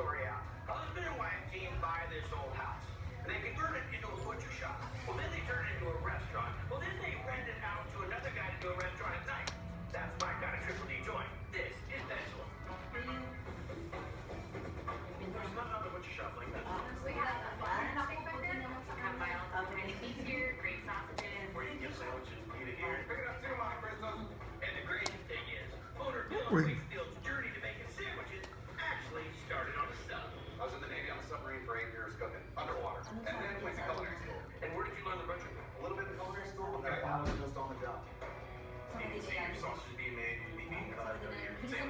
story out. Husband and wife team buy this old house. They convert it into a butcher shop. Well, then they turn it into a restaurant. Well, then they rent it out to another guy to do a restaurant at night. That's my kind of triple D joint. This is Benzel. There's not another butcher shop like that. Honestly, I Here, sausages. Where you can get sandwiches, here. Pick up And the thing is. Navy on a submarine for eight years, cooking underwater, and then went to culinary school. And where did you learn the butcher? A little bit in culinary school, but then I was just on the job. You can see your sausage being made, meat being cut, your sandwiches